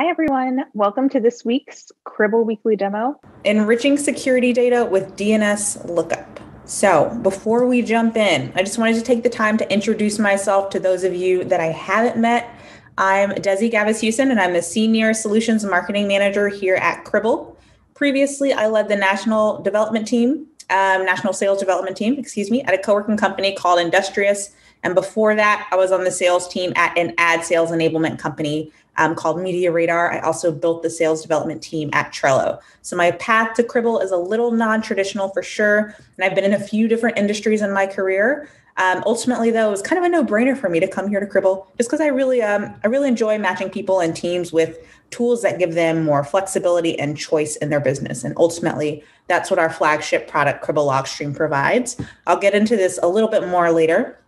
Hi, everyone. Welcome to this week's Cribl Weekly Demo Enriching Security Data with DNS Lookup. So, before we jump in, I just wanted to take the time to introduce myself to those of you that I haven't met. I'm Desi Gavis Houston, and I'm the Senior Solutions Marketing Manager here at Cribl. Previously, I led the National Development Team, um, National Sales Development Team, excuse me, at a co working company called Industrious. And before that, I was on the sales team at an ad sales enablement company um, called Media Radar. I also built the sales development team at Trello. So my path to Cribl is a little non-traditional for sure, and I've been in a few different industries in my career. Um, ultimately, though, it was kind of a no-brainer for me to come here to Cribl, just because I really, um, I really enjoy matching people and teams with tools that give them more flexibility and choice in their business. And ultimately, that's what our flagship product, Cribl Logstream, provides. I'll get into this a little bit more later.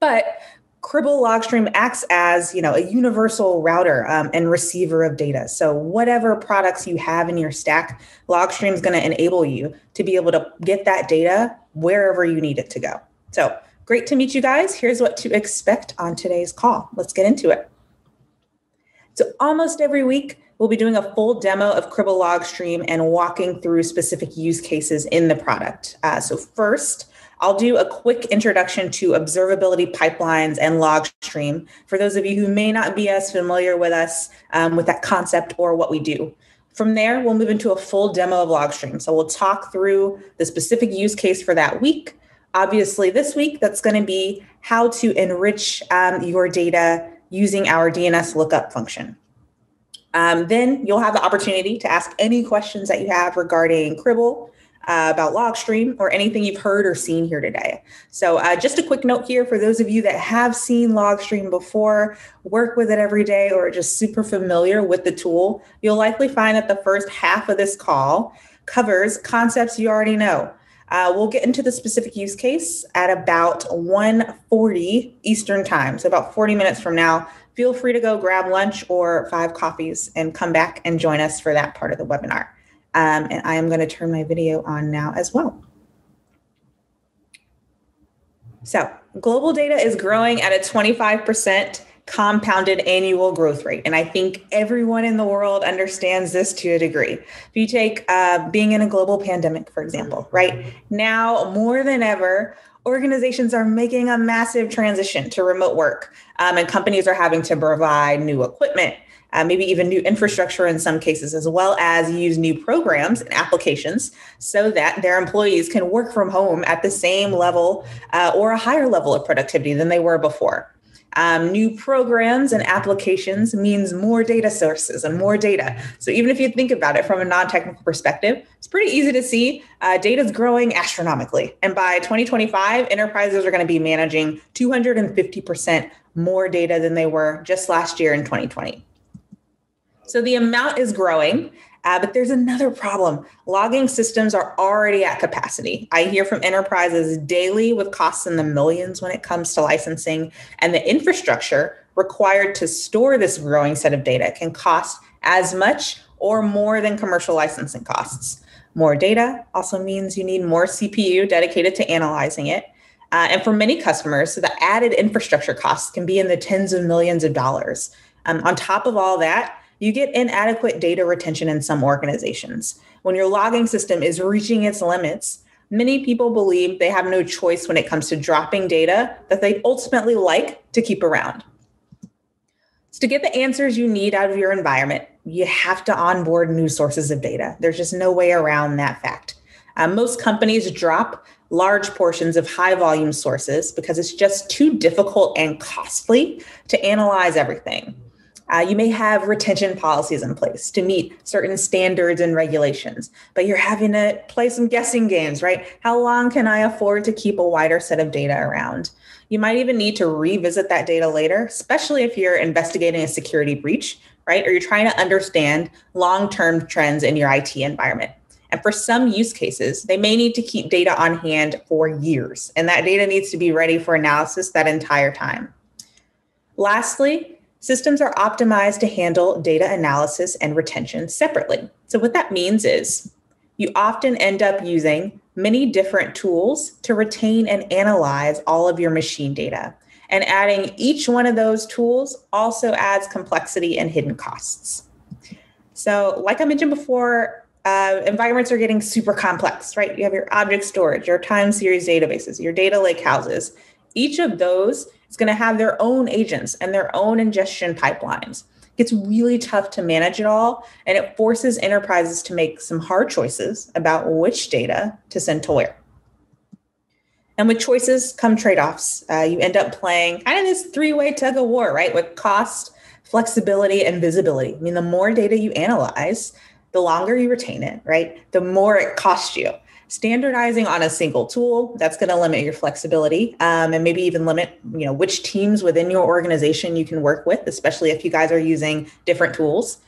But Cribl Logstream acts as you know a universal router um, and receiver of data. So whatever products you have in your stack, Logstream is going to enable you to be able to get that data wherever you need it to go. So great to meet you guys. Here's what to expect on today's call. Let's get into it. So almost every week we'll be doing a full demo of Cribl Logstream and walking through specific use cases in the product. Uh, so first I'll do a quick introduction to observability pipelines and Logstream for those of you who may not be as familiar with us um, with that concept or what we do. From there, we'll move into a full demo of Logstream. So we'll talk through the specific use case for that week. Obviously, this week, that's going to be how to enrich um, your data using our DNS lookup function. Um, then you'll have the opportunity to ask any questions that you have regarding Cribl, uh, about Logstream or anything you've heard or seen here today. So, uh, just a quick note here for those of you that have seen Logstream before, work with it every day, or just super familiar with the tool, you'll likely find that the first half of this call covers concepts you already know. Uh, we'll get into the specific use case at about 1:40 Eastern time, so about 40 minutes from now. Feel free to go grab lunch or five coffees and come back and join us for that part of the webinar. Um, and I am going to turn my video on now as well. So global data is growing at a 25% compounded annual growth rate. And I think everyone in the world understands this to a degree. If you take uh, being in a global pandemic, for example, right now more than ever, organizations are making a massive transition to remote work um, and companies are having to provide new equipment uh, maybe even new infrastructure in some cases, as well as use new programs and applications so that their employees can work from home at the same level uh, or a higher level of productivity than they were before. Um, new programs and applications means more data sources and more data. So even if you think about it from a non-technical perspective, it's pretty easy to see uh, data is growing astronomically. And by 2025, enterprises are going to be managing 250% more data than they were just last year in 2020. So the amount is growing. Uh, but there's another problem. Logging systems are already at capacity. I hear from enterprises daily with costs in the millions when it comes to licensing, and the infrastructure required to store this growing set of data can cost as much or more than commercial licensing costs. More data also means you need more CPU dedicated to analyzing it. Uh, and for many customers, so the added infrastructure costs can be in the tens of millions of dollars. Um, on top of all that, you get inadequate data retention in some organizations. When your logging system is reaching its limits, many people believe they have no choice when it comes to dropping data that they ultimately like to keep around. So, to get the answers you need out of your environment, you have to onboard new sources of data. There's just no way around that fact. Uh, most companies drop large portions of high volume sources because it's just too difficult and costly to analyze everything. Uh, you may have retention policies in place to meet certain standards and regulations, but you're having to play some guessing games, right? How long can I afford to keep a wider set of data around? You might even need to revisit that data later, especially if you're investigating a security breach, right? Or you're trying to understand long term trends in your IT environment. And for some use cases, they may need to keep data on hand for years, and that data needs to be ready for analysis that entire time. Lastly, Systems are optimized to handle data analysis and retention separately. So, what that means is you often end up using many different tools to retain and analyze all of your machine data. And adding each one of those tools also adds complexity and hidden costs. So, like I mentioned before, uh, environments are getting super complex, right? You have your object storage, your time series databases, your data lake houses. Each of those is going to have their own agents and their own ingestion pipelines. It's really tough to manage it all, and it forces enterprises to make some hard choices about which data to send to where. And with choices come trade offs. Uh, you end up playing kind of this three way tug of war, right? With cost, flexibility, and visibility. I mean, the more data you analyze, the longer you retain it, right? The more it costs you. Standardizing on a single tool that's going to limit your flexibility um, and maybe even limit, you know, which teams within your organization you can work with, especially if you guys are using different tools.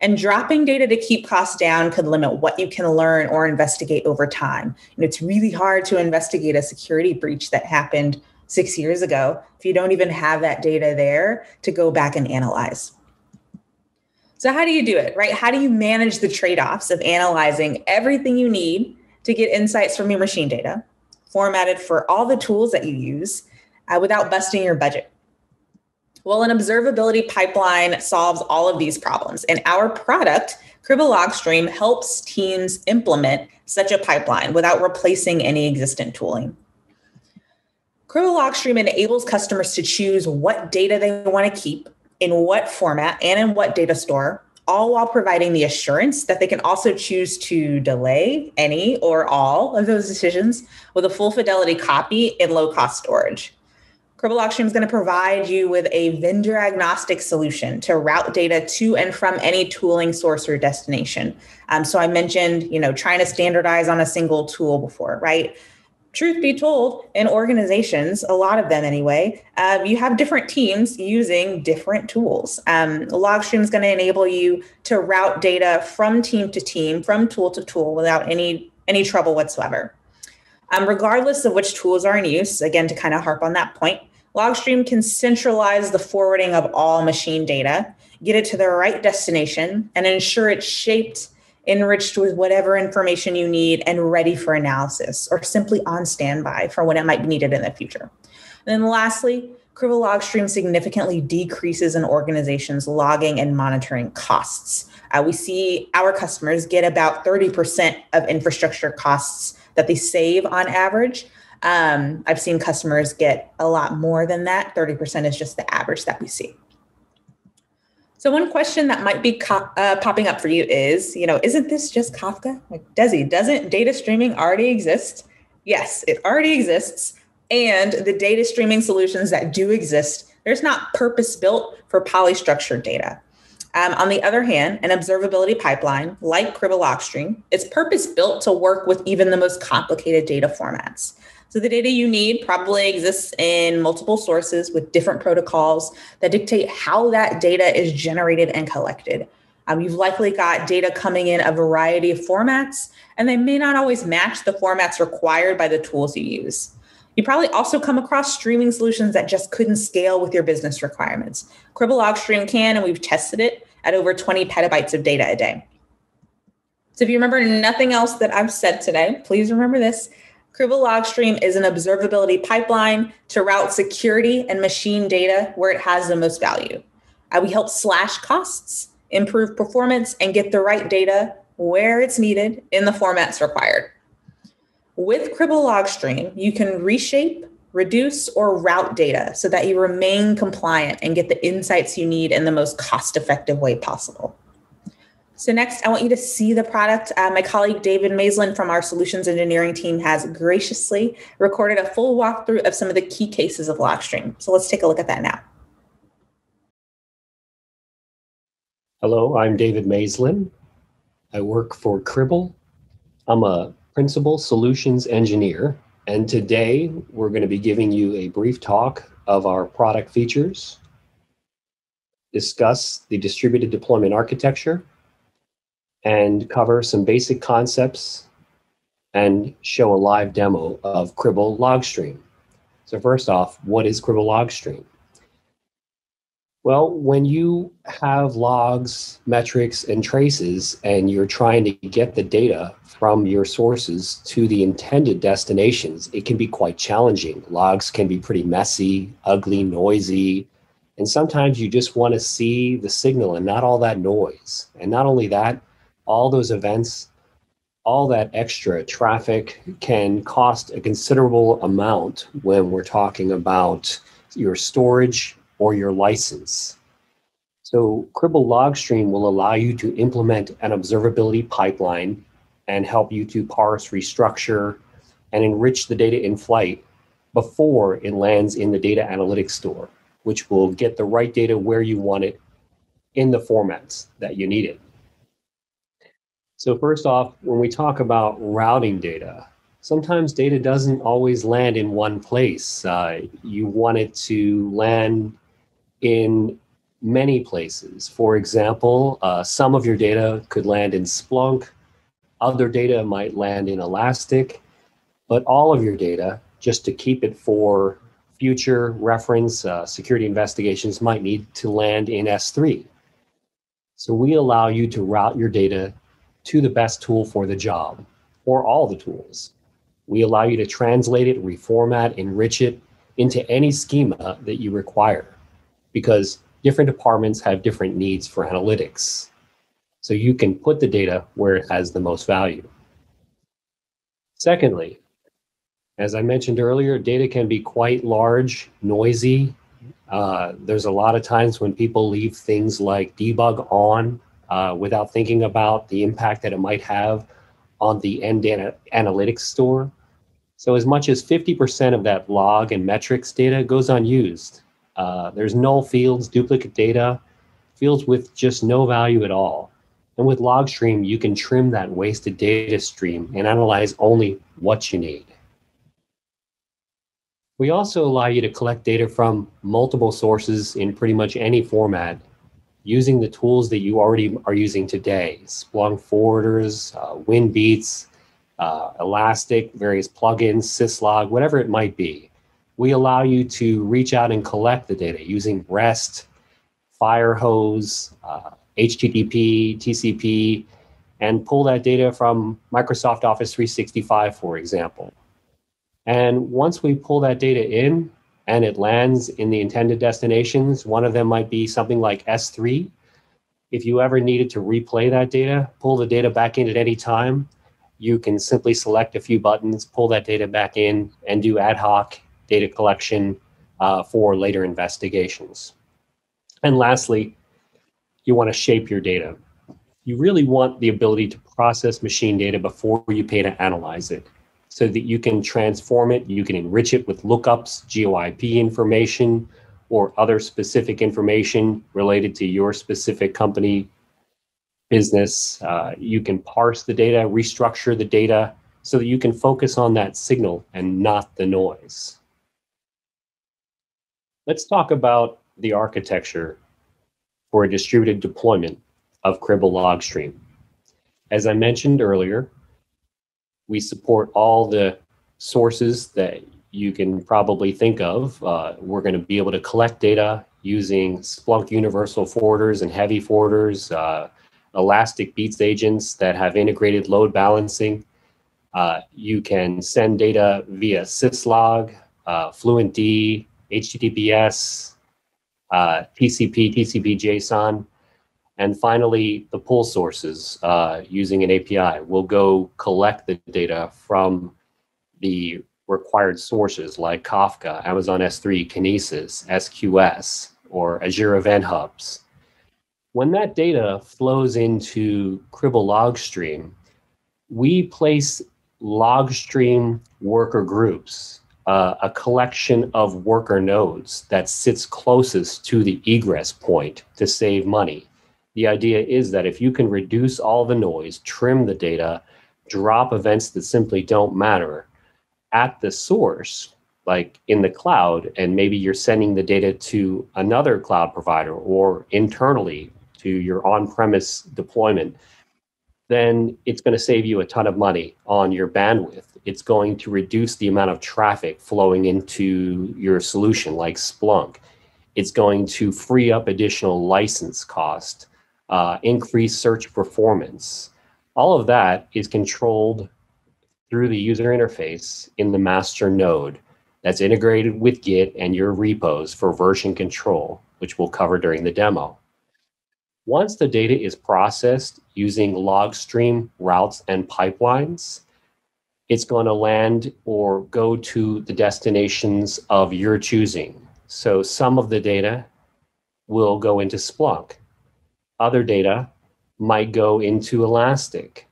And dropping data to keep costs down could limit what you can learn or investigate over time. And it's really hard to investigate a security breach that happened six years ago if you don't even have that data there to go back and analyze. So, how do you do it, right? How do you manage the trade offs of analyzing everything you need to get insights from your machine data, formatted for all the tools that you use uh, without busting your budget? Well, an observability pipeline solves all of these problems, and our product, Cribl Logstream, helps teams implement such a pipeline without replacing any existing tooling. Cribl Logstream enables customers to choose what data they want to keep in what format and in what data store, all while providing the assurance that they can also choose to delay any or all of those decisions with a full fidelity copy in low cost storage. Cribl Logstream is going to provide you with a vendor agnostic solution to route data to and from any tooling source or destination. Um, so I mentioned, you know, trying to standardize on a single tool before, right? Truth be told, in organizations, a lot of them anyway, um, you have different teams using different tools. Um, Logstream is going to enable you to route data from team to team, from tool to tool, without any any trouble whatsoever. Um, regardless of which tools are in use, again to kind of harp on that point, Logstream can centralize the forwarding of all machine data, get it to the right destination, and ensure it's shaped enriched with whatever information you need and ready for analysis or simply on standby for when it might be needed in the future. And then lastly, Cribl Logstream significantly decreases an organization's logging and monitoring costs. Uh, we see our customers get about 30% of infrastructure costs that they save on average. Um, I've seen customers get a lot more than that. 30% is just the average that we see. So one question that might be co- uh, popping up for you is, you know, isn't this just Kafka? Like, Desi, doesn't data streaming already exist? Yes, it already exists. And the data streaming solutions that do exist, there's not purpose built for polystructured data. Um, on the other hand, an observability pipeline like Cribl Logstream, it's purpose built to work with even the most complicated data formats. So the data you need probably exists in multiple sources with different protocols that dictate how that data is generated and collected. Um, you've likely got data coming in a variety of formats, and they may not always match the formats required by the tools you use. You probably also come across streaming solutions that just couldn't scale with your business requirements. Cribl Logstream can, and we've tested it at over 20 petabytes of data a day. So if you remember nothing else that I've said today, please remember this. Cribl Logstream is an observability pipeline to route security and machine data where it has the most value. Uh, we help slash costs, improve performance, and get the right data where it's needed in the formats required. With Cribl Logstream, you can reshape, reduce, or route data so that you remain compliant and get the insights you need in the most cost effective way possible. So next, I want you to see the product. Uh, my colleague David Maislin from our solutions engineering team has graciously recorded a full walkthrough of some of the key cases of Logstream. So let's take a look at that now. Hello, I'm David Maislin. I work for Cribl. I'm a principal solutions engineer, and today we're going to be giving you a brief talk of our product features, discuss the distributed deployment architecture, and cover some basic concepts and show a live demo of Cribl Logstream. So first off, what is Cribl Logstream? Well, when you have logs, metrics, and traces, and you're trying to get the data from your sources to the intended destinations, it can be quite challenging. Logs can be pretty messy, ugly, noisy, And sometimes you just want to see the signal and not all that noise. And not only that, all those events, all that extra traffic can cost a considerable amount when we're talking about your storage or your license. So Cribl Logstream will allow you to implement an observability pipeline and help you to parse, restructure, and enrich the data in flight before it lands in the data analytics store, which will get the right data where you want it in the formats that you need it. So first off, when we talk about routing data, sometimes data doesn't always land in one place. Uh, you want it to land in many places. For example, uh, some of your data could land in Splunk, other data might land in Elastic, but all of your data, just to keep it for future reference, uh, security investigations might need to land in S3. So we allow you to route your data to the best tool for the job, or all the tools. We allow you to translate it, reformat, enrich it into any schema that you require because different departments have different needs for analytics. So you can put the data where it has the most value. Secondly, as I mentioned earlier, data can be quite large, noisy. Uh, there's a lot of times when people leave things like debug on uh, without thinking about the impact that it might have on the end ana- analytics store. So as much as 50% of that log and metrics data goes unused. Uh, there's null fields, duplicate data, fields with just no value at all. And with Logstream, you can trim that wasted data stream and analyze only what you need. We also allow you to collect data from multiple sources in pretty much any format using the tools that you already are using today Splunk forwarders, uh, WinBeats, uh, Elastic, various plugins, syslog, whatever it might be. We allow you to reach out and collect the data using REST, Firehose, uh, HTTP, TCP, and pull that data from Microsoft Office 365, for example. And once we pull that data in and it lands in the intended destinations, one of them might be something like S3. If you ever needed to replay that data, pull the data back in at any time, you can simply select a few buttons, pull that data back in, and do ad hoc data collection uh, for later investigations. And lastly, you want to shape your data. You really want the ability to process machine data before you pay to analyze it so that you can transform it, you can enrich it with lookups, GeoIP information, or other specific information related to your specific company business. Uh, you can parse the data, restructure the data so that you can focus on that signal and not the noise. Let's talk about the architecture for a distributed deployment of Cribl Logstream. As I mentioned earlier, we support all the sources that you can probably think of. Uh, we're going to be able to collect data using Splunk Universal Forwarders and Heavy Forwarders, uh, Elastic Beats agents that have integrated load balancing. Uh, you can send data via syslog, uh, FluentD, HTTPS, uh, TCP, TCP JSON. And finally, the pull sources uh, using an API will go collect the data from the required sources like Kafka, Amazon S3, Kinesis, SQS, or Azure Event Hubs. When that data flows into Cribl Logstream, we place Logstream worker groups uh, a collection of worker nodes that sits closest to the egress point to save money. The idea is that if you can reduce all the noise, trim the data, drop events that simply don't matter at the source, like in the cloud, and maybe you're sending the data to another cloud provider or internally to your on premise deployment, then it's going to save you a ton of money on your bandwidth it's going to reduce the amount of traffic flowing into your solution, like Splunk. It's going to free up additional license cost, uh, increase search performance. All of that is controlled through the user interface in the master node that's integrated with Git and your repos for version control. which we'll cover during the demo. Once the data is processed using logstream routes and pipelines, it's going to land or go to the destinations of your choosing. So some of the data will go into Splunk. Other data might go into Elastic.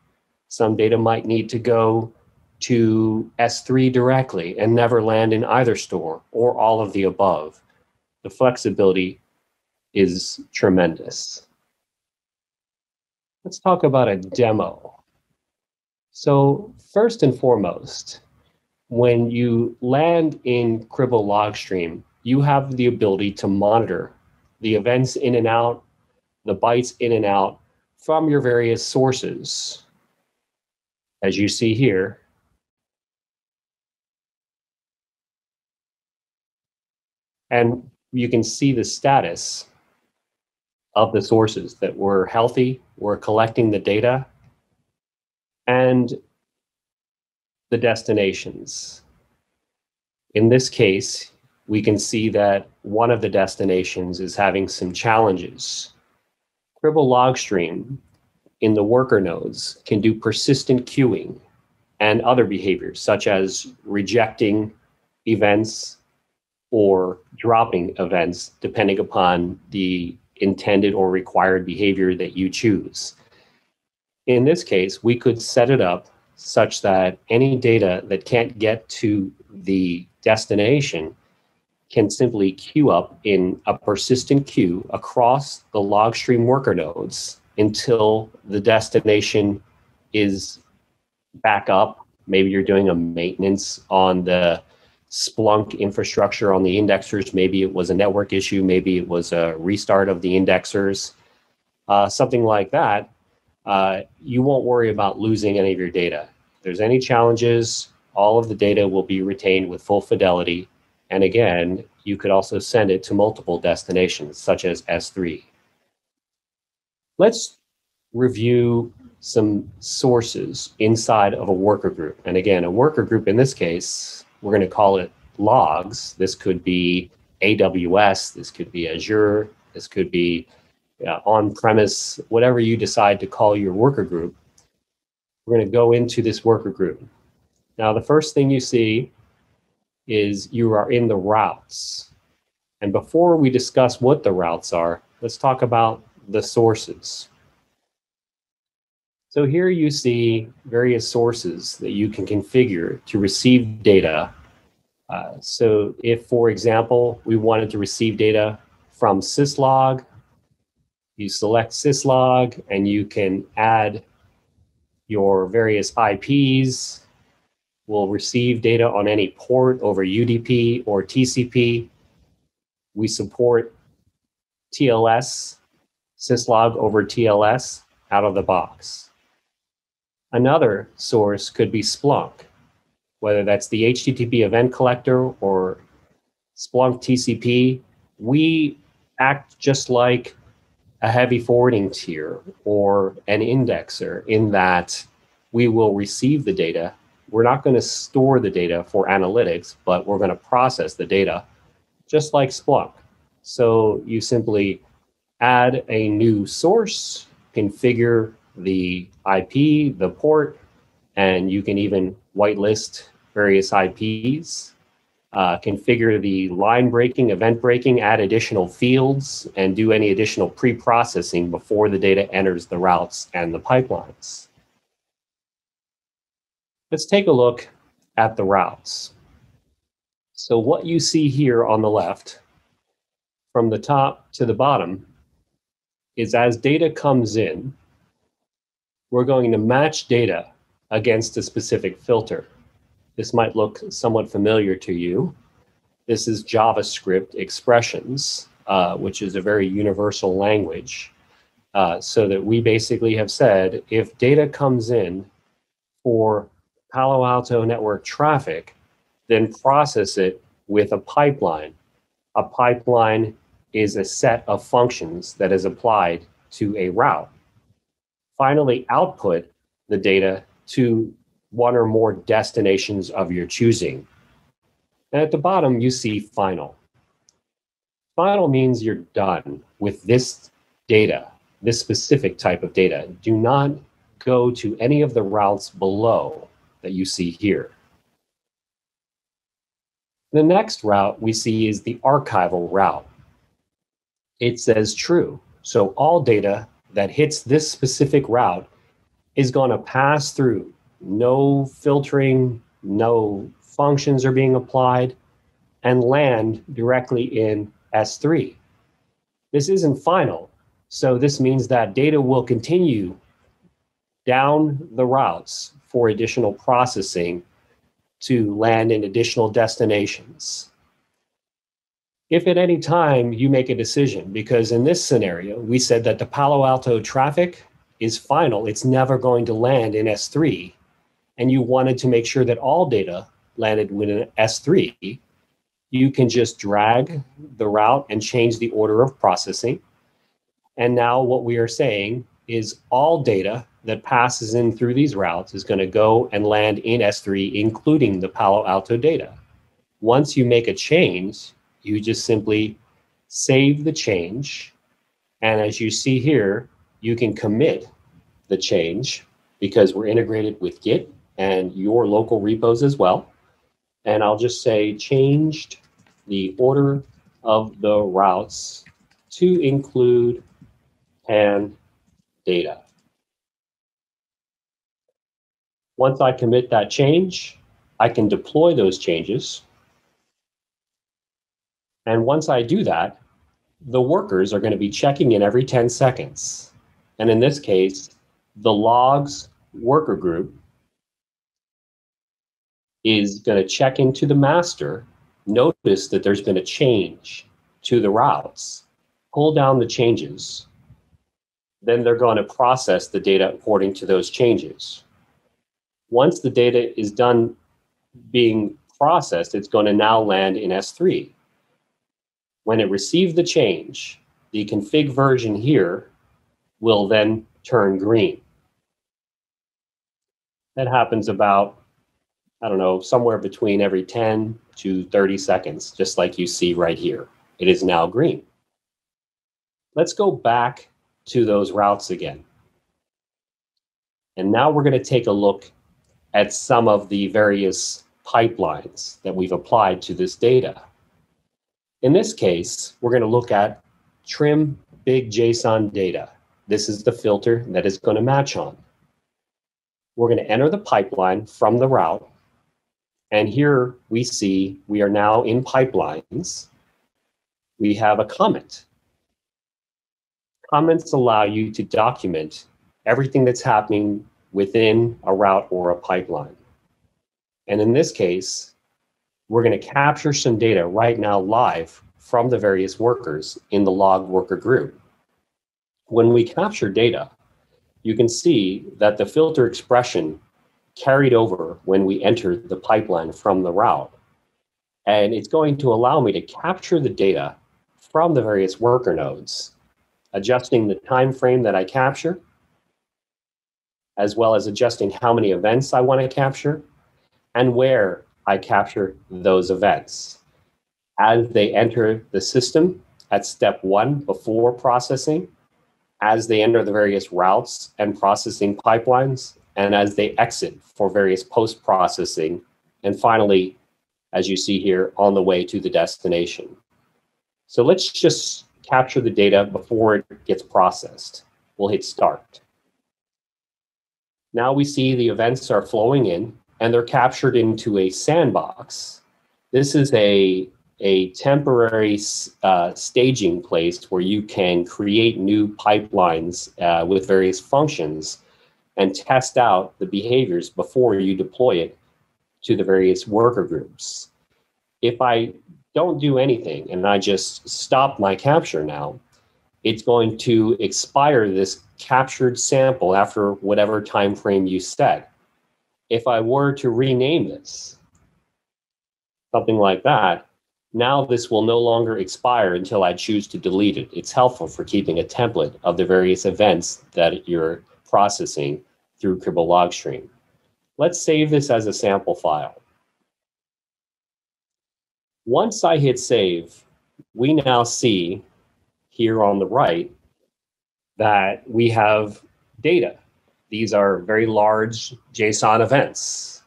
Some data might need to go to S3 directly and never land in either store or all of the above. The flexibility is tremendous. Let's talk about a demo. So first and foremost, when you land in Cribl Logstream, you have the ability to monitor the events in and out, the bytes in and out from your various sources. As you see here, and you can see the status of the sources that were healthy, were collecting the data, and the destinations. In this case, we can see that one of the destinations is having some challenges. Cribl Logstream in the worker nodes can do persistent queuing and other behaviors, such as rejecting events or dropping events, depending upon the intended or required behavior that you choose. In this case, we could set it up such that any data that can't get to the destination can simply queue up in a persistent queue across the logstream worker nodes until the destination is back up. Maybe you're doing a maintenance on the Splunk infrastructure on the indexers. Maybe it was a network issue. Maybe it was a restart of the indexers, uh, something like that. Uh, you won't worry about losing any of your data. If there's any challenges, all of the data will be retained with full fidelity. And again, you could also send it to multiple destinations, such as S3. Let's review some sources inside of a worker group. And again, a worker group in this case we're going to call it logs. This could be AWS, this could be Azure, this could be uh, on premise, whatever you decide to call your worker group. We're going to go into this worker group. Now, the first thing you see is you are in the routes. And before we discuss what the routes are, let's talk about the sources. So here you see various sources that you can configure to receive data. Uh, so if, for example, we wanted to receive data from syslog, you select syslog and you can add your various IPs. We'll receive data on any port over UDP or TCP. We support TLS, syslog over TLS out of the box. Another source could be Splunk, whether that's the HTTP event collector or Splunk TCP. We act just like a heavy forwarding tier or an indexer in that we will receive the data. We're not going to store the data for analytics, but we're going to process the data just like Splunk. So you simply add a new source, configure the IP, the port, and you can even whitelist various IPs. Uh, configure the line breaking, event breaking, add additional fields, and do any additional pre-processing before the data enters the routes and the pipelines. Let's take a look at the routes. So what you see here on the left, from the top to the bottom, is as data comes in, we're going to match data against a specific filter. This might look somewhat familiar to you. This is JavaScript expressions, uh, which is a very universal language. Uh, so that we basically have said if data comes in for Palo Alto network traffic, then process it with a pipeline. A pipeline is a set of functions that is applied to a route finally output the data to one or more destinations of your choosing. And at the bottom, you see final. Final means you're done with this data, this specific type of data. Do not go to any of the routes below that you see here. The next route we see is the archival route. It says true. So all data that hits this specific route is going to pass through. No filtering, no functions are being applied, and land directly in S3. This isn't final. So this means that data will continue down the routes for additional processing to land in additional destinations. If at any time you make a decision, because in this scenario, we said that the Palo Alto traffic is final, it's never going to land in S3, and you wanted to make sure that all data landed within S3, you can just drag the route and change the order of processing. And now what we are saying is all data that passes in through these routes is going to go and land in S3, including the Palo Alto data. Once you make a change, you just simply save the change. And as you see here, you can commit the change because we're integrated with Git and your local repos as well. And I'll just say changed the order of the routes to include and data. Once I commit that change, I can deploy those changes. And once I do that, the workers are going to be checking in every 10 seconds. And in this case, the logs worker group is going to check into the master, notice that there's been a change to the routes, pull down the changes, then they're going to process the data according to those changes. Once the data is done being processed, it's going to now land in S3. When it receives the change, the config version here will then turn green. That happens about, I don't know, somewhere between every 10 to 30 seconds, just like you see right here. It is now green. Let's go back to those routes again. And now we're going to take a look at some of the various pipelines that we've applied to this data. In this case, we're going to look at trim big JSON data. This is the filter that is going to match on. We're going to enter the pipeline from the route. And here we see we are now in pipelines. We have a comment. Comments allow you to document everything that's happening within a route or a pipeline. And in this case, we're going to capture some data right now live from the various workers in the log worker group. When we capture data, you can see that the filter expression carried over when we enter the pipeline from the route. And it's going to allow me to capture the data from the various worker nodes adjusting the time frame that I capture, as well as adjusting how many events I want to capture and where I capture those events. As they enter the system at step one before processing, as they enter the various routes and processing pipelines, and as they exit for various post processing, and finally, as you see here, on the way to the destination. So let's just capture the data before it gets processed. We'll hit start. Now we see the events are flowing in and they're captured into a sandbox. This is a, a temporary uh, staging place where you can create new pipelines uh, with various functions and test out the behaviors before you deploy it to the various worker groups. If I don't do anything and I just stop my capture now, it's going to expire this captured sample after whatever time frame you set. If I were to rename this, something like that, now this will no longer expire until I choose to delete it. It's helpful for keeping a template of the various events that you're processing through Cribl Logstream. Let's save this as a sample file. Once I hit save, we now see here on the right that we have data. These are very large JSON events.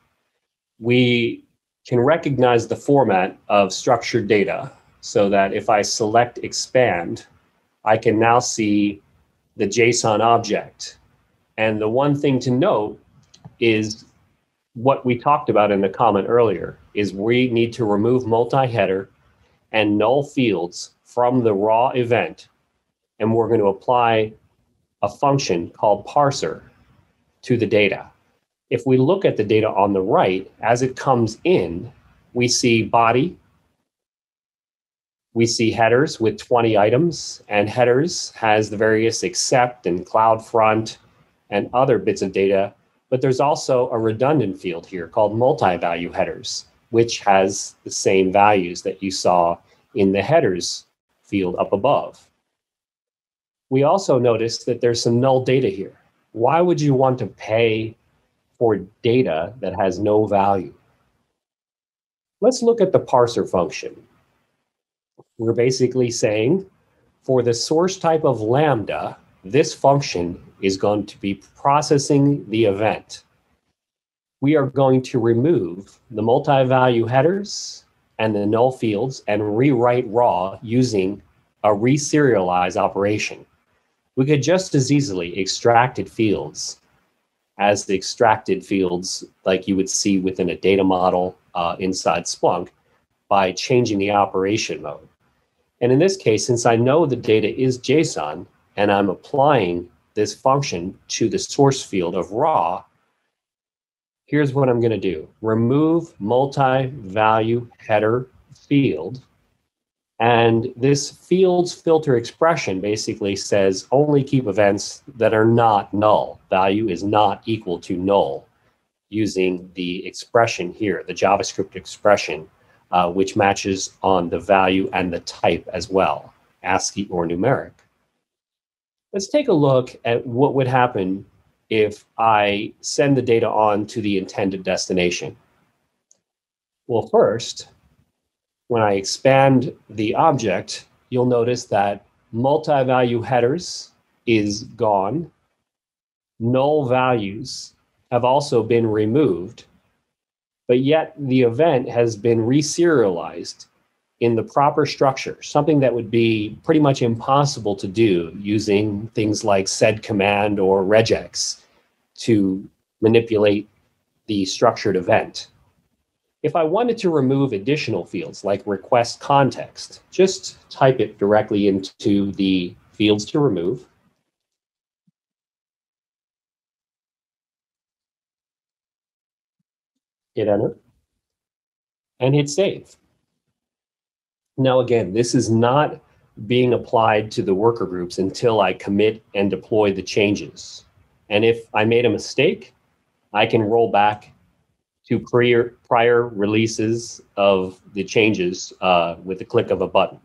We can recognize the format of structured data so that if I select expand, I can now see the JSON object. And the one thing to note is what we talked about in the comment earlier is we need to remove multi-header and null fields from the raw event. And we're going to apply a function called parser to the data. If we look at the data on the right, as it comes in, we see body, we see headers with 20 items, and headers has the various accept and CloudFront and other bits of data. But there's also a redundant field here called multi-value headers, which has the same values that you saw in the headers field up above. We also noticed that there's some null data here. Why would you want to pay for data that has no value? Let's look at the parser function. We're basically saying for the source type of Lambda, this function is going to be processing the event. We are going to remove the multi-value headers and the null fields and rewrite raw using a reserialize operation. We could just as easily extracted fields as the extracted fields like you would see within a data model uh, inside Splunk by changing the operation mode. And in this case, since I know the data is JSON and I'm applying this function to the source field of raw, here's what I'm going to do. Remove multi-value header field. And this fields filter expression basically says only keep events that are not null. Value is not equal to null using the expression here, the JavaScript expression uh, which matches on the value and the type as well, ASCII or numeric. Let's take a look at what would happen if I send the data on to the intended destination. Well, first, when I expand the object, you'll notice that multi-value headers is gone. Null values have also been removed but yet the event has been reserialized in the proper structure, something that would be pretty much impossible to do using things like sed command or regex to manipulate the structured event. If I wanted to remove additional fields like request context, just type it directly into the fields to remove. hit enter, and hit save. Now, again, this is not being applied to the worker groups until I commit and deploy the changes. And if I made a mistake, I can roll back to prior, prior releases of the changes uh, with the click of a button.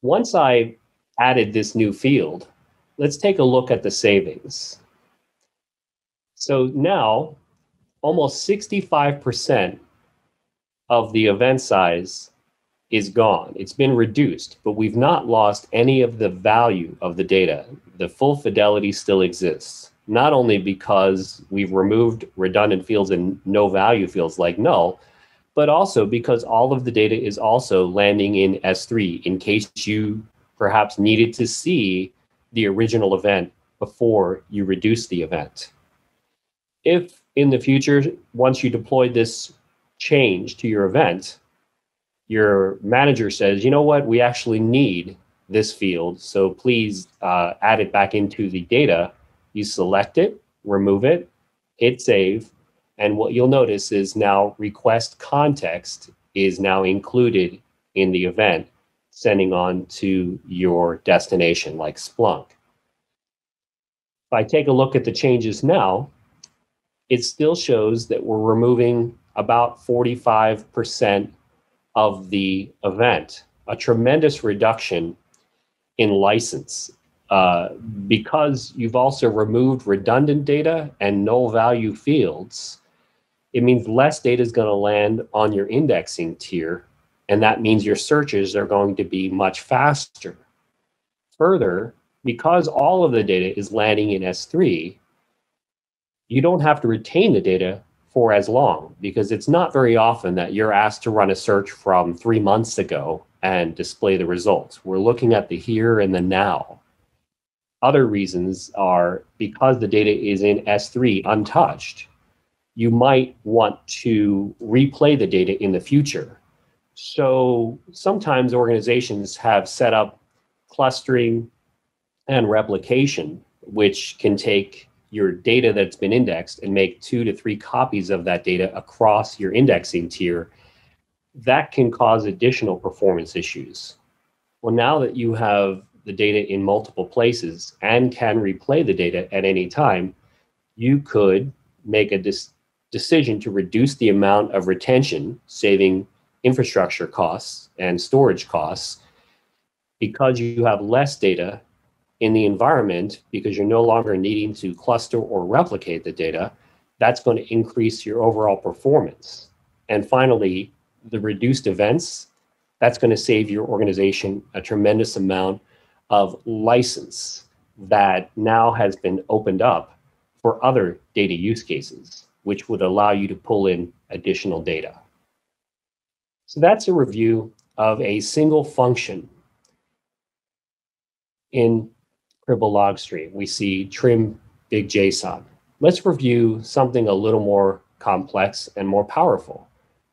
Once I added this new field, let's take a look at the savings. So now almost 65% of the event size is gone. It's been reduced, but we've not lost any of the value of the data. The full fidelity still exists, not only because we've removed redundant fields and no value fields like null, but also because all of the data is also landing in S3 in case you perhaps needed to see the original event before you reduce the event. If in the future, once you deploy this change to your event, your manager says, you know what, we actually need this field. So please uh, add it back into the data. You select it, remove it, hit save. And what you'll notice is now request context is now included in the event, sending on to your destination like Splunk. If I take a look at the changes now, it still shows that we're removing about 45% of the event, a tremendous reduction in license. Uh, because you've also removed redundant data and null value fields, it means less data is going to land on your indexing tier and that means your searches are going to be much faster. Further, because all of the data is landing in S3, you don't have to retain the data for as long because it's not very often that you're asked to run a search from three months ago and display the results. We're looking at the here and the now. Other reasons are because the data is in S3 untouched, you might want to replay the data in the future. So sometimes organizations have set up clustering and replication, which can take your data that's been indexed and make two to three copies of that data across your indexing tier. That can cause additional performance issues. Well, now that you have the data in multiple places and can replay the data at any time, you could make a dis- decision to reduce the amount of retention, saving infrastructure costs and storage costs, because you have less data in the environment because you're no longer needing to cluster or replicate the data, that's going to increase your overall performance. And finally, the reduced events, that's going to save your organization a tremendous amount of license that now has been opened up for other data use cases, which would allow you to pull in additional data. So that's a review of a single function in Cribl log stream. We see trim big JSON. Let's review something a little more complex and more powerful.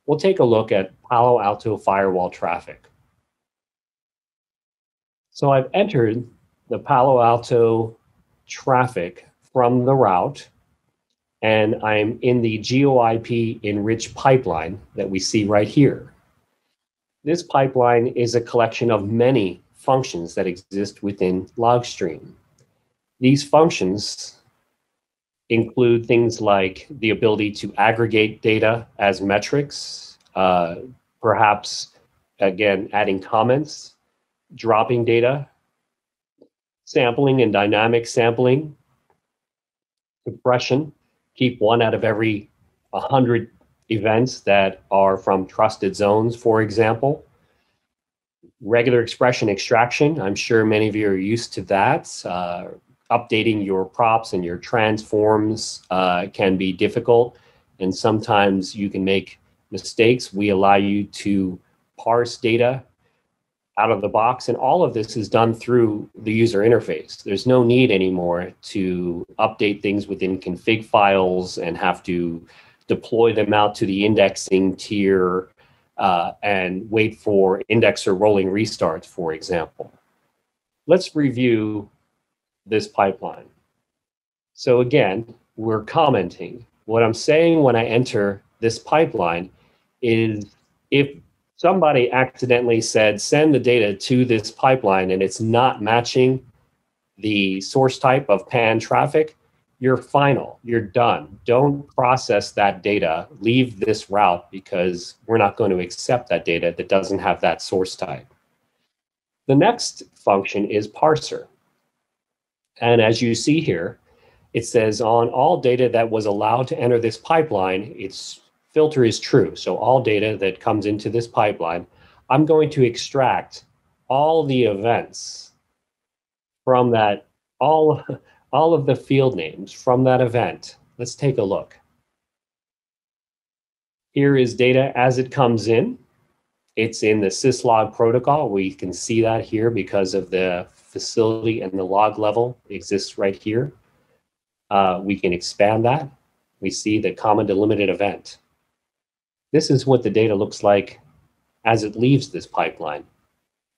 We'll take a look at Palo Alto firewall traffic. So I've entered the Palo Alto traffic from the route, and I'm in the GeoIP enriched pipeline that we see right here. This pipeline is a collection of many functions that exist within Logstream. These functions include things like the ability to aggregate data as metrics, uh, perhaps, again, adding comments, dropping data, sampling and dynamic sampling, suppression, keep one out of every 100 events that are from trusted zones, for example regular expression extraction. I'm sure many of you are used to that. Uh, updating your props and your transforms uh, can be difficult, and sometimes you can make mistakes. We allow you to parse data out of the box, and all of this is done through the user interface. There's no need anymore to update things within config files and have to deploy them out to the indexing tier uh, and wait for indexer rolling restarts, for example. Let's review this pipeline. So again, we're commenting. What I'm saying when I enter this pipeline is if somebody accidentally said send the data to this pipeline and it's not matching the source type of pan traffic, you're final, you're done. Don't process that data. Leave this route because we're not going to accept that data that doesn't have that source type. The next function is parser. And as you see here, it says on all data that was allowed to enter this pipeline, its filter is true. So all data that comes into this pipeline, I'm going to extract all the events from that, all all of the field names from that event. Let's take a look. Here is data as it comes in. It's in the syslog protocol. We can see that here because of the facility and the log level exists right here. Uh, we can expand that. We see the common delimited event. This is what the data looks like as it leaves this pipeline.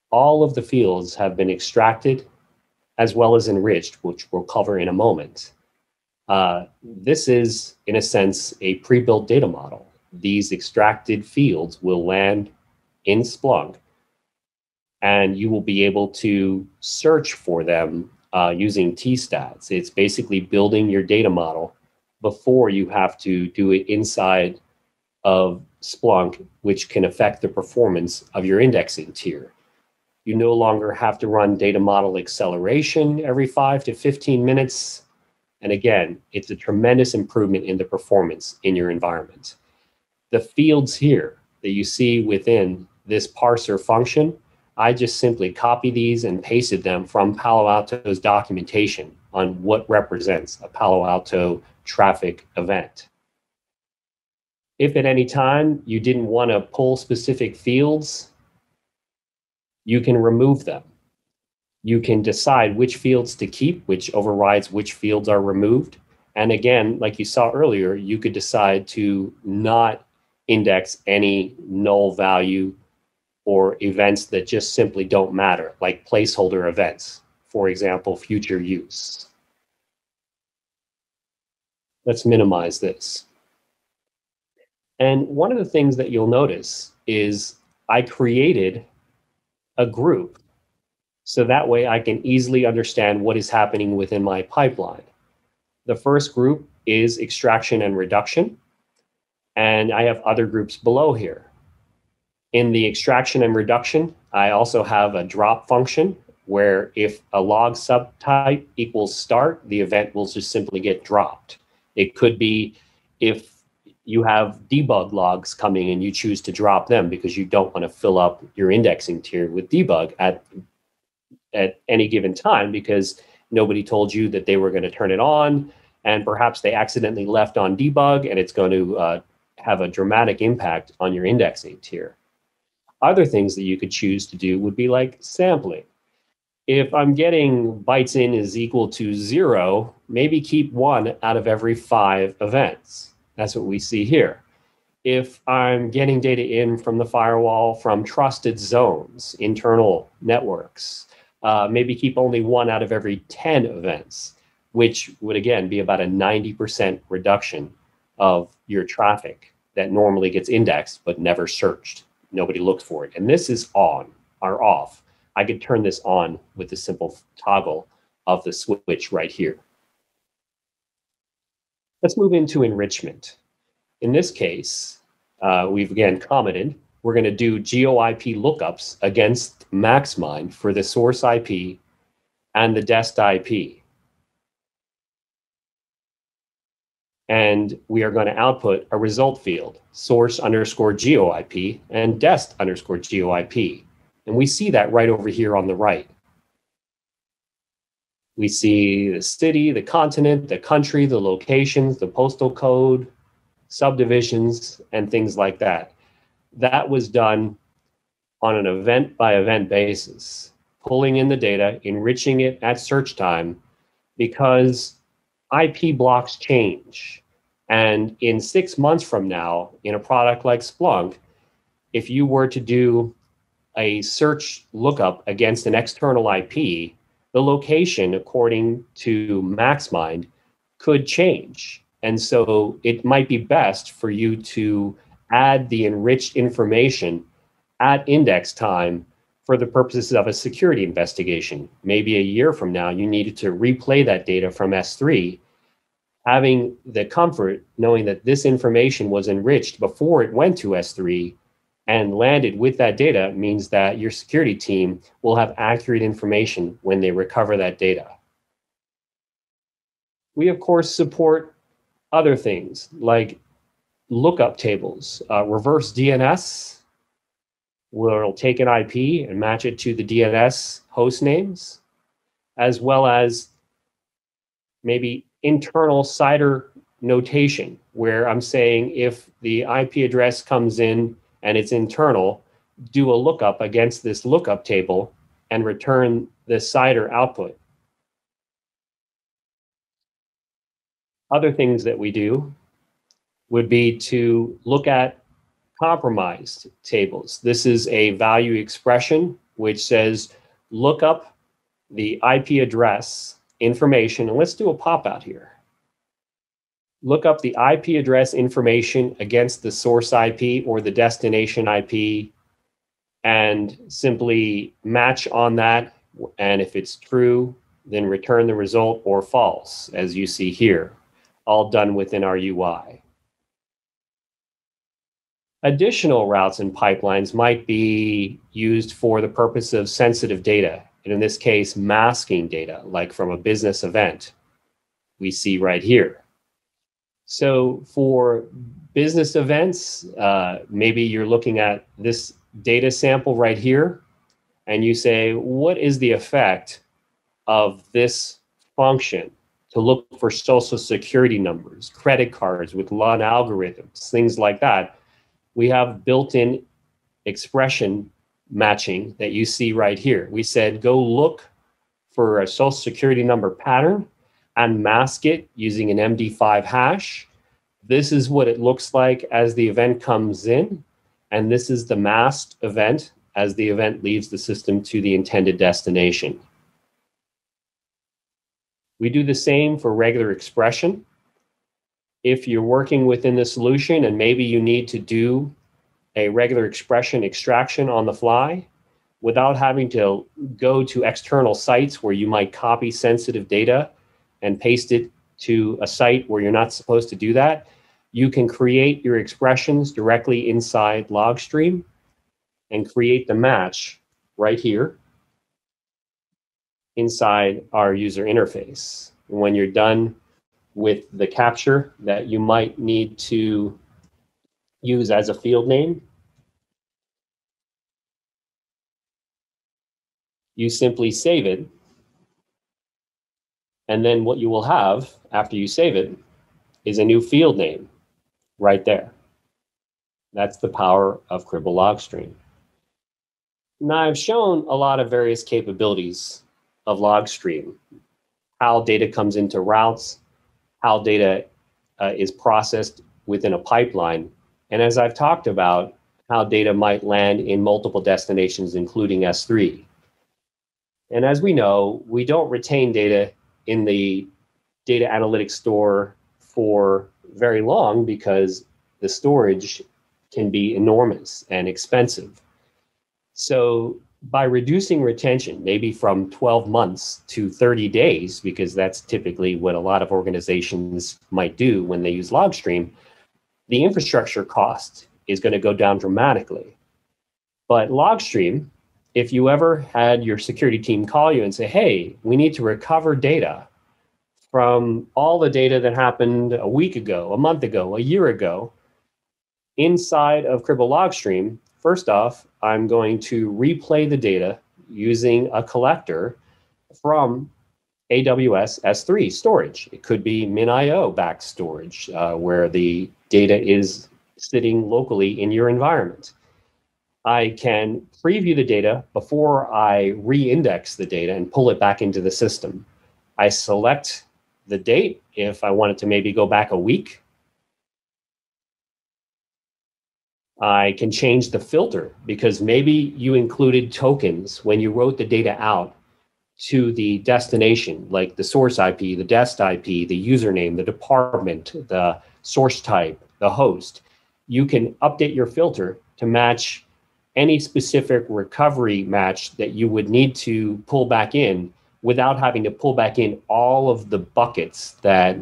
All of the fields have been extracted as well as enriched, which we'll cover in a moment. Uh, this is, in a sense, a pre-built data model. These extracted fields will land in Splunk, and you will be able to search for them uh, using T-stats. It's basically building your data model before you have to do it inside of Splunk, which can affect the performance of your indexing tier. You no longer have to run data model acceleration every five to 15 minutes. And again, it's a tremendous improvement in the performance in your environment. The fields here that you see within this parser function, I just simply copy these and pasted them from Palo Alto's documentation on what represents a Palo Alto traffic event. If at any time you didn't want to pull specific fields, you can remove them. You can decide which fields to keep, which overrides which fields are removed. And again, like you saw earlier, you could decide to not index any null value or events that just simply don't matter, like placeholder events, for example, future use. Let's minimize this. And one of the things that you'll notice is I created a group so that way I can easily understand what is happening within my pipeline. The first group is extraction and reduction, and I have other groups below here. In the extraction and reduction, I also have a drop function where if a log subtype equals start, the event will just simply get dropped. It could be if you have debug logs coming and you choose to drop them because you don't want to fill up your indexing tier with debug at at any given time because nobody told you that they were going to turn it on and perhaps they accidentally left on debug and it's going to uh, have a dramatic impact on your indexing tier. Other things that you could choose to do would be like sampling. If i'm getting bytes in is equal to zero maybe keep one out of every five events that's what we see here. If I'm getting data in from the firewall from trusted zones, internal networks, uh, maybe keep only one out of every 10 events, which would again be about a 90% reduction of your traffic that normally gets indexed but never searched. Nobody looks for it. And this is on or off. I could turn this on with the simple toggle of the switch right here. Let's move into enrichment. In this case, uh, we've again commented, we're going to do GeoIP lookups against MaxMind for the source IP and the dest IP. And we are going to output a result field, source underscore GeoIP and dest underscore GeoIP. And we see that right over here on the right. We see the city, the continent, the country, the locations, the postal code, subdivisions, and things like that. That was done on an event by event basis, pulling in the data, enriching it at search time, because IP blocks change. And in six months from now, in a product like Splunk, if you were to do a search lookup against an external IP, the location, according to MaxMind, could change. And so it might be best for you to add the enriched information at index time for the purposes of a security investigation. Maybe a year from now, you needed to replay that data from S3. Having the comfort knowing that this information was enriched before it went to S3 and landed with that data means that your security team will have accurate information when they recover that data. We, of course, support other things like lookup tables, uh, reverse DNS, it'll take an IP and match it to the DNS host names, as well as maybe internal CIDR notation, where I'm saying if the IP address comes in and it's internal, do a lookup against this lookup table and return the CIDR output. Other things that we do would be to look at compromised tables. This is a value expression which says look up the IP address information, and let's do a pop out here look up the IP address information against the source IP or the destination IP and simply match on that. And if it's true, then return the result or false, as you see here, all done within our UI. Additional routes and pipelines might be used for the purpose of sensitive data, and in this case, masking data, like from a business event we see right here. So for business events, uh, maybe you're looking at this data sample right here, and you say, what is the effect of this function to look for social security numbers, credit cards with Luhn algorithms, things like that, we have built-in expression matching that you see right here. We said, go look for a social security number pattern and mask it using an MD5 hash. This is what it looks like as the event comes in. And this is the masked event as the event leaves the system to the intended destination. We do the same for regular expression. If you're working within the solution and maybe you need to do a regular expression extraction on the fly without having to go to external sites where you might copy sensitive data and paste it to a site where you're not supposed to do that, you can create your expressions directly inside Logstream and create the match right here inside our user interface. When you're done with the capture that you might need to use as a field name, you simply save it. And then what you will have after you save it is a new field name right there. That's the power of Cribl Logstream. Now, I've shown a lot of various capabilities of Logstream, how data comes into routes, how data uh, is processed within a pipeline. And as I've talked about, how data might land in multiple destinations, including S3. And as we know, we don't retain data in the data analytics store for very long because the storage can be enormous and expensive. So by reducing retention, maybe from 12 months to 30 days, because that's typically what a lot of organizations might do when they use Logstream, the infrastructure cost is going to go down dramatically. But Logstream, if you ever had your security team call you and say, hey, we need to recover data from all the data that happened a week ago, a month ago, a year ago, inside of Cribl Logstream, first off, I'm going to replay the data using a collector from AWS S3 storage. It could be MinIO backed storage, uh, where the data is sitting locally in your environment. I can preview the data before I re-index the data and pull it back into the system. I select the date if I wanted to maybe go back a week. I can change the filter because maybe you included tokens when you wrote the data out to the destination, like the source IP, the dest IP, the username, the department, the source type, the host. You can update your filter to match any specific recovery match that you would need to pull back in without having to pull back in all of the buckets that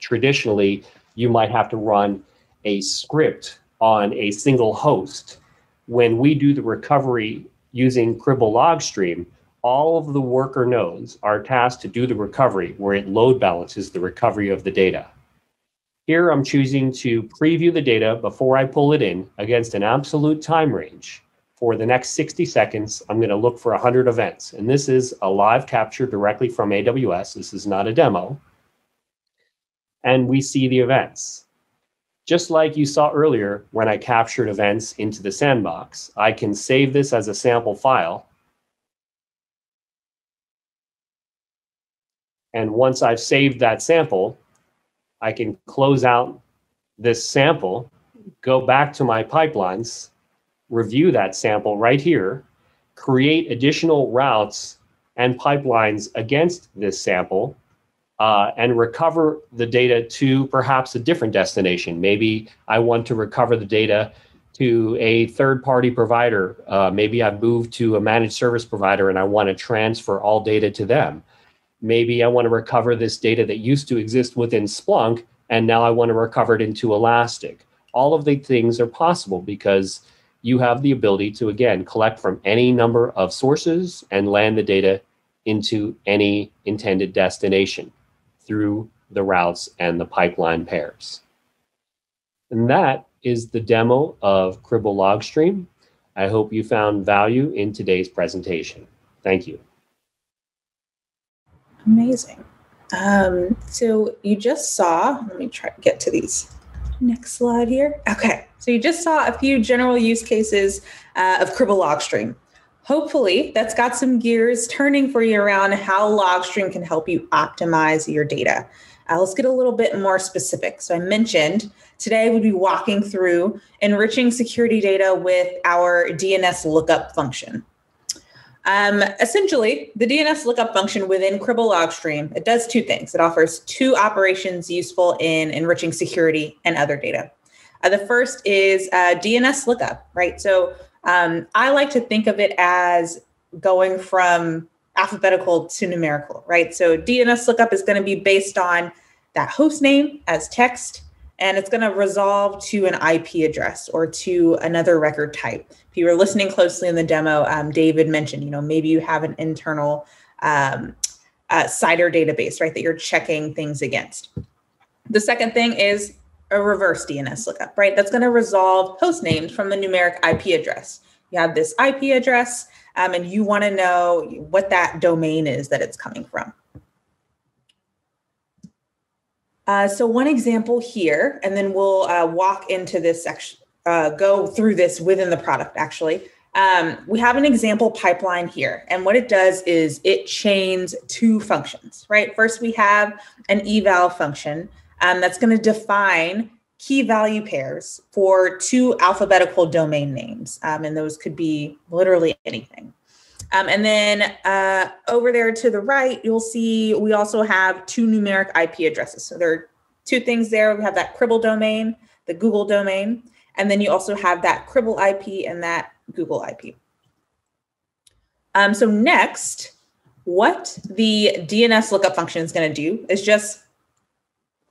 traditionally you might have to run a script on a single host. When we do the recovery using Cribl Logstream, all of the worker nodes are tasked to do the recovery where it load balances the recovery of the data. Here I'm choosing to preview the data before I pull it in against an absolute time range for the next 60 seconds, I'm going to look for 100 events. And this is a live capture directly from AWS. This is not a demo. And we see the events. Just like you saw earlier when I captured events into the sandbox, I can save this as a sample file. And once I've saved that sample, I can close out this sample, go back to my pipelines, review that sample right here, create additional routes and pipelines against this sample, uh, and recover the data to perhaps a different destination. Maybe I want to recover the data to a third party provider. Uh, maybe I've moved to a managed service provider and I want to transfer all data to them. Maybe I want to recover this data that used to exist within Splunk and now I want to recover it into Elastic. All of the things are possible because you have the ability to, again, collect from any number of sources and land the data into any intended destination through the routes and the pipeline pairs. And that is the demo of Cribl Logstream. I hope you found value in today's presentation. Thank you. Amazing. Um, so you just saw, let me try to get to these. Next slide here. Okay, so you just saw a few general use cases uh, of Cribl Logstream. Hopefully, that's got some gears turning for you around how Logstream can help you optimize your data. Uh, let's get a little bit more specific. So I mentioned today we'd be walking through enriching security data with our DNS lookup function. Um, essentially, the DNS lookup function within Cribl Logstream, it does two things. It offers two operations useful in enriching security and other data. Uh, the first is uh, DNS lookup, right? So um, I like to think of it as going from alphabetical to numerical, right? So DNS lookup is going to be based on that host name as text, and it's going to resolve to an IP address or to another record type. If you were listening closely in the demo, um, David mentioned, you know, maybe you have an internal um, uh, CIDR database, right, that you're checking things against. The second thing is a reverse DNS lookup, right? That's going to resolve host names from the numeric IP address. You have this IP address, um, and you want to know what that domain is that it's coming from. Uh, so one example here, and then we'll uh, walk into this section, uh, go through this within the product actually. Um, we have an example pipeline here, and what it does is it chains two functions, right? First, we have an eval function um, that's going to define key value pairs for two alphabetical domain names, um, and those could be literally anything. Um, and then uh, over there to the right, you'll see we also have two numeric IP addresses. So there are two things there. We have that Cribl domain, the Google domain, and then you also have that Cribl IP and that Google IP. Um, so next, what the DNS lookup function is going to do is just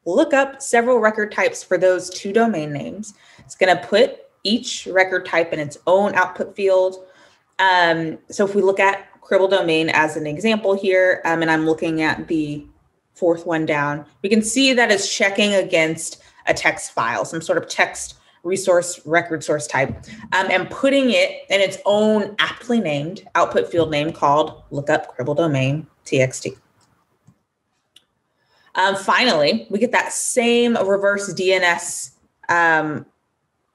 look up several record types for those two domain names. It's going to put each record type in its own output field. Um, so if we look at Cribl domain as an example here, um, and I'm looking at the fourth one down, we can see that it's checking against a text file, some sort of text resource record source type, um, and putting it in its own aptly named output field name called lookup Cribl domain txt. Um, finally, we get that same reverse DNS, um,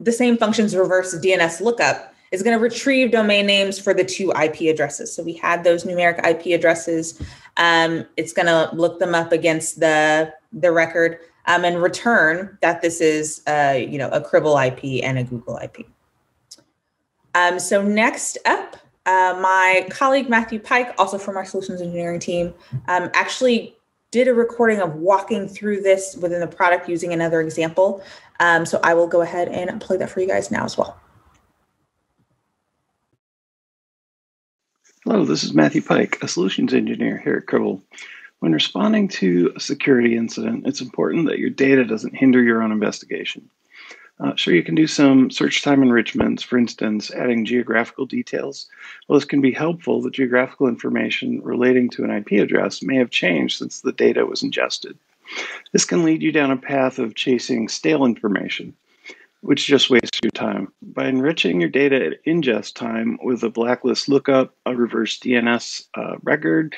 the same functions reverse DNS lookup is going to retrieve domain names for the two IP addresses. So we had those numeric IP addresses. Um, it's going to look them up against the, the record um, and return that this is uh, you know, a Cribl IP and a Google IP. Um, so next up, uh, my colleague Matthew Pike, also from our solutions engineering team, um, actually did a recording of walking through this within the product using another example. Um, so I will go ahead and play that for you guys now as well. Hello, this is Matthew Pike, a solutions engineer here at Cribl. When responding to a security incident, it's important that your data doesn't hinder your own investigation. Uh, sure, you can do some search time enrichments, for instance, adding geographical details. Well, this can be helpful. The geographical information relating to an IP address may have changed since the data was ingested. This can lead you down a path of chasing stale information, which just wastes your time. By enriching your data at ingest time with a blacklist lookup, a reverse DNS uh, record,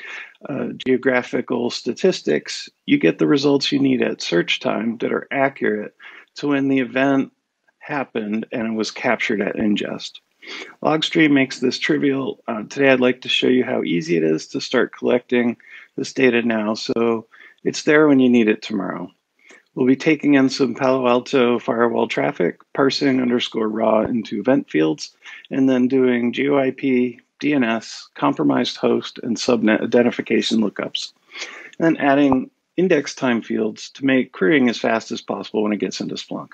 uh, geographical statistics, you get the results you need at search time that are accurate to when the event happened and it was captured at ingest. Logstream makes this trivial. Uh, today, I'd like to show you how easy it is to start collecting this data now so it's there when you need it tomorrow. We'll be taking in some Palo Alto firewall traffic, parsing underscore raw into event fields, and then doing GeoIP, DNS, compromised host, and subnet identification lookups. And then adding index time fields to make querying as fast as possible when it gets into Splunk.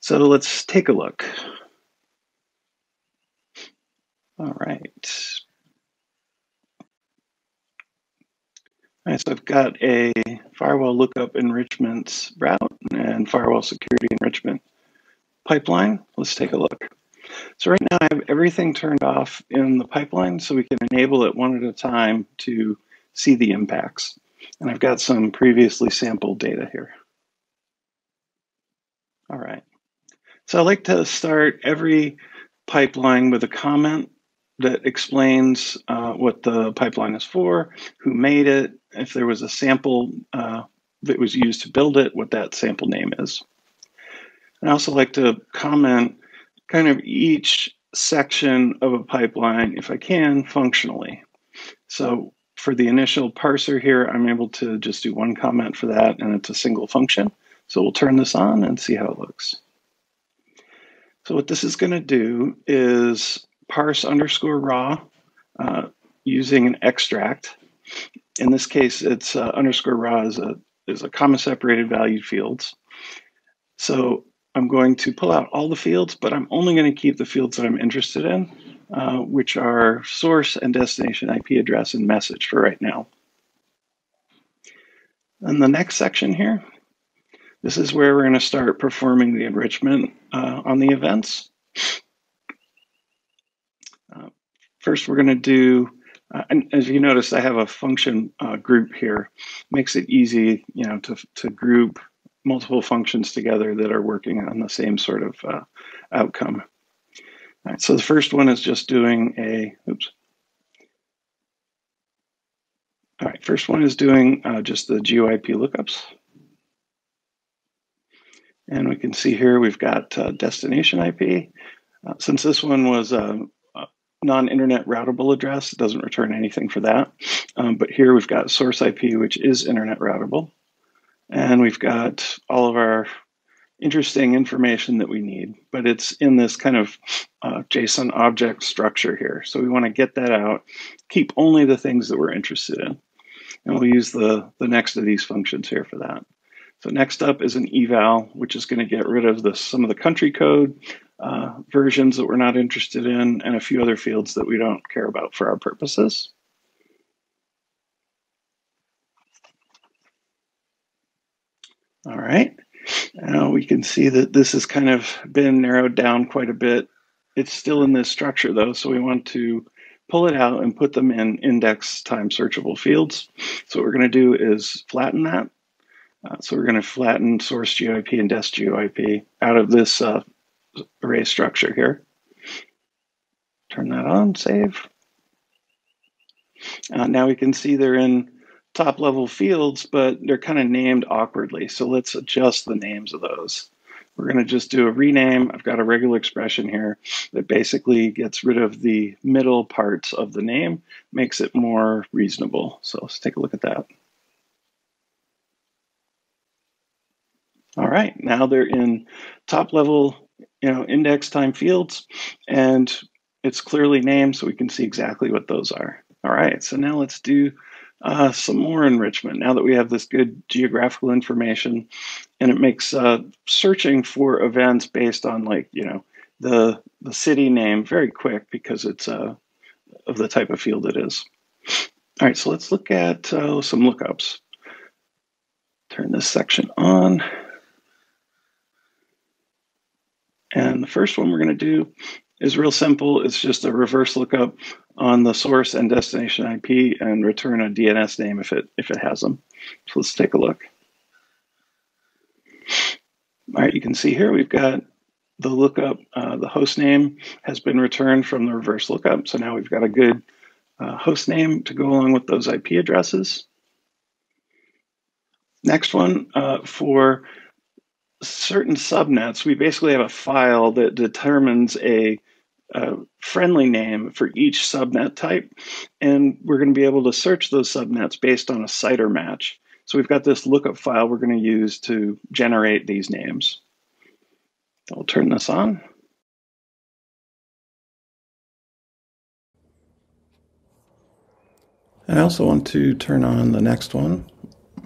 So let's take a look. All right. So I've got a firewall lookup enrichment route and firewall security enrichment pipeline. Let's take a look. So right now I have everything turned off in the pipeline so we can enable it one at a time to see the impacts. And I've got some previously sampled data here. All right. So I like to start every pipeline with a comment that explains uh, what the pipeline is for, who made it, if there was a sample uh, that was used to build it, what that sample name is. I also like to comment kind of each section of a pipeline, if I can, functionally. So for the initial parser here, I'm able to just do one comment for that, and it's a single function. So we'll turn this on and see how it looks. So what this is going to do is parse underscore raw uh, using an extract. In this case, it's uh, underscore raw is a, is a comma separated valued fields. So I'm going to pull out all the fields, but I'm only going to keep the fields that I'm interested in, uh, which are source and destination IP address and message for right now. And the next section here, this is where we're going to start performing the enrichment uh, on the events. Uh, first, we're going to do, uh, and as you notice, I have a function uh, group here. Makes it easy, you know, to, to group multiple functions together that are working on the same sort of uh, outcome. All right, so the first one is just doing a, oops. All right, first one is doing uh, just the GeoIP lookups. And we can see here we've got uh, destination IP. Uh, since this one was a, non-internet routable address, it doesn't return anything for that. Um, but here we've got source IP, which is internet routable. And we've got all of our interesting information that we need, but it's in this kind of uh, JSON object structure here. So we want to get that out, keep only the things that we're interested in. And we'll use the, the next of these functions here for that. So next up is an eval, which is going to get rid of the, some of the country code uh, versions that we're not interested in and a few other fields that we don't care about for our purposes. All right. Now we can see that this has kind of been narrowed down quite a bit. It's still in this structure though, so we want to pull it out and put them in index time searchable fields. So what we're going to do is flatten that uh, so we're going to flatten source GIP and dest GIP out of this uh, array structure here. Turn that on, save. Uh, now we can see they're in top level fields, but they're kind of named awkwardly. So let's adjust the names of those. We're going to just do a rename. I've got a regular expression here that basically gets rid of the middle parts of the name, makes it more reasonable. So let's take a look at that. All right, now they're in top level, you know, index time fields, and it's clearly named so we can see exactly what those are. All right, so now let's do uh, some more enrichment. Now that we have this good geographical information, and it makes uh, searching for events based on like you know the the city name very quick because it's uh, of the type of field it is. All right, so let's look at uh, some lookups. Turn this section on. The first one we're going to do is real simple. It's just a reverse lookup on the source and destination IP and return a DNS name if it if it has them. So let's take a look. All right, you can see here we've got the lookup, uh, the host name has been returned from the reverse lookup. So now we've got a good uh, host name to go along with those IP addresses. Next one uh, for certain subnets, we basically have a file that determines a, a, friendly name for each subnet type. And we're going to be able to search those subnets based on a CIDR match. So we've got this lookup file we're going to use to generate these names. I'll turn this on. I also want to turn on the next one,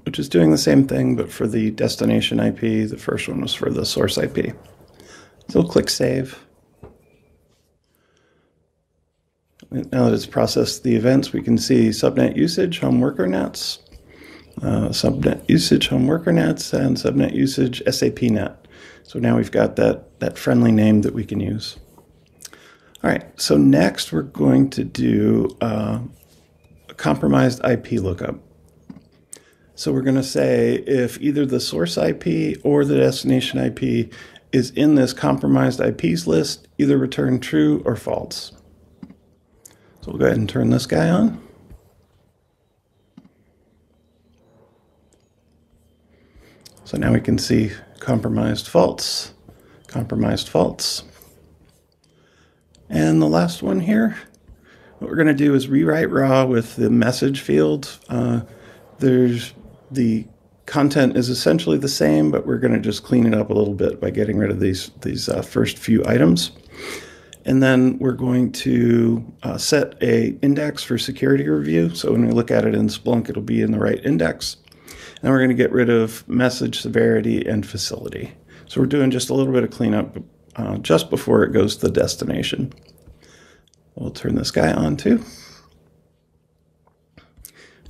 which is doing the same thing, but for the destination IP. The first one was for the source IP. So we'll click Save. Now that it's processed the events, we can see subnet usage, home worker nets, uh, subnet usage, home worker nets, and subnet usage, SAP net. So now we've got that, that friendly name that we can use. All right, so next we're going to do uh, a compromised IP lookup. So we're going to say if either the source IP or the destination IP is in this compromised IPs list either return true or false. So we'll go ahead and turn this guy on. So now we can see compromised false, compromised false. And the last one here, what we're going to do is rewrite raw with the message field. Uh, there's the content is essentially the same, but we're going to just clean it up a little bit by getting rid of these these uh, first few items. And then we're going to uh, set a index for security review. So when we look at it in Splunk, it'll be in the right index. And we're going to get rid of message severity and facility. So we're doing just a little bit of cleanup uh, just before it goes to the destination. We'll turn this guy on too.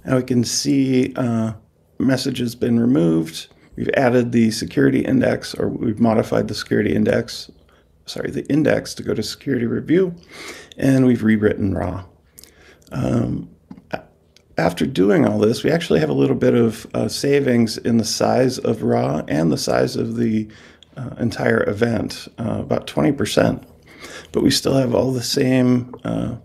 Now we can see uh, message has been removed. We've added the security index, or we've modified the security index, sorry, the index to go to security review, and we've rewritten raw. Um, after doing all this, we actually have a little bit of uh, savings in the size of raw and the size of the uh, entire event, uh, about 20%. But we still have all the same uh,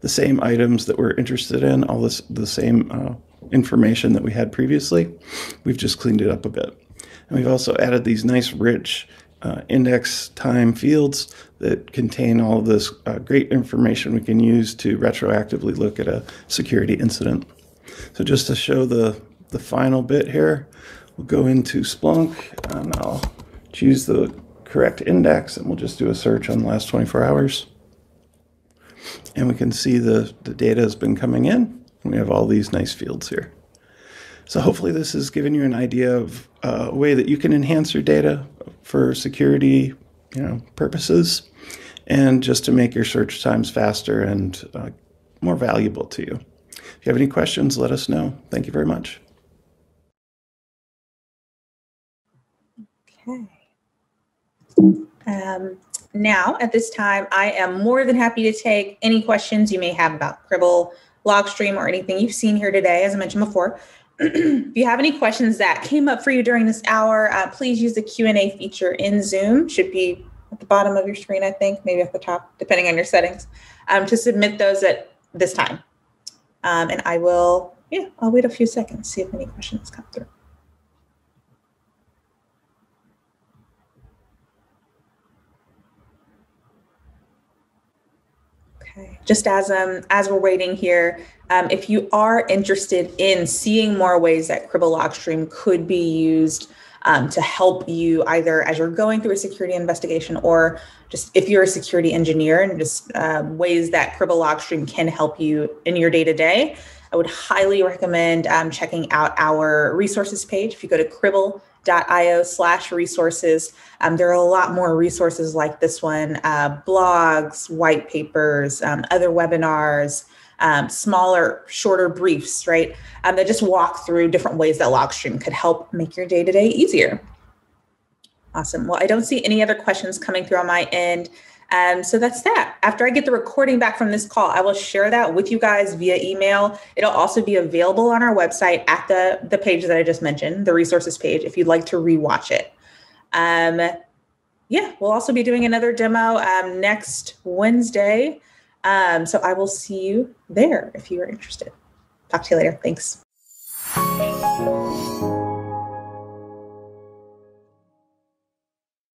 the same items that we're interested in, all this the same uh, information that we had previously. We've just cleaned it up a bit. And we've also added these nice rich uh, index time fields that contain all of this uh, great information we can use to retroactively look at a security incident. So just to show the, the final bit here, we'll go into Splunk and I'll choose the correct index and we'll just do a search on the last 24 hours. And we can see the, the data has been coming in. We have all these nice fields here. So hopefully this has given you an idea of uh, a way that you can enhance your data for security you know, purposes and just to make your search times faster and uh, more valuable to you. If you have any questions, let us know. Thank you very much. Okay. Um, now, at this time, I am more than happy to take any questions you may have about Cribl, Logstream, or anything you've seen here today, as I mentioned before. if you have any questions that came up for you during this hour, uh, please use the Q&A feature in Zoom. Should be at the bottom of your screen, I think, maybe at the top, depending on your settings, um, to submit those at this time. Um, and I will, yeah, I'll wait a few seconds, see if any questions come through. Just as um as we're waiting here, um, if you are interested in seeing more ways that Cribl Logstream could be used um, to help you either as you're going through a security investigation or just if you're a security engineer and just uh, ways that Cribl Logstream can help you in your day to day, I would highly recommend um, checking out our resources page. If you go to Cribl io slash resources. Um, there are a lot more resources like this one, uh, blogs, white papers, um, other webinars, um, smaller, shorter briefs, right? Um, that just walk through different ways that Logstream could help make your day-to-day easier. Awesome. Well, I don't see any other questions coming through on my end. Um, so that's that. After I get the recording back from this call, I will share that with you guys via email. It'll also be available on our website at the, the page that I just mentioned, the resources page, if you'd like to rewatch it. Um, yeah, we'll also be doing another demo um, next Wednesday. Um, so I will see you there if you are interested. Talk to you later. Thanks.